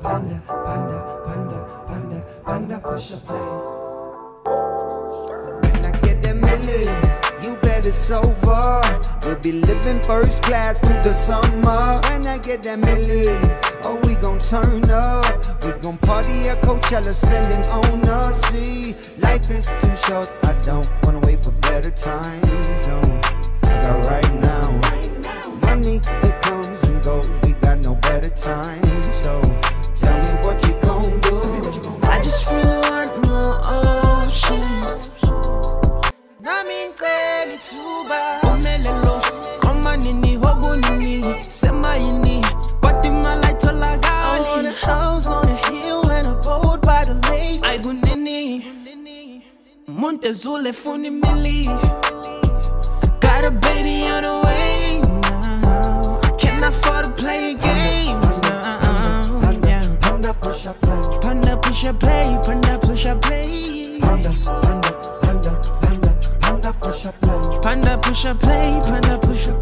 Panda, panda, panda, panda, panda, push up play. When I get that milli, you bet it's over. We'll be living first class through the summer. When I get that milli, oh we gon' turn up. We gon' party at Coachella, spending on us. See, life is too short. I don't wanna wait for better times. Omelelo koma nini hoku nini sema yini kodwa imali ayitholakali I want a house on a hill and a boat by the lake. Ayikunini umuntu ezule efuna imili got a baby on the way now. I can't afford to play games now. Yeah. Panda push up play. Panda push a play, panda push a play. Panda, panda, panda, push up play. Panda push a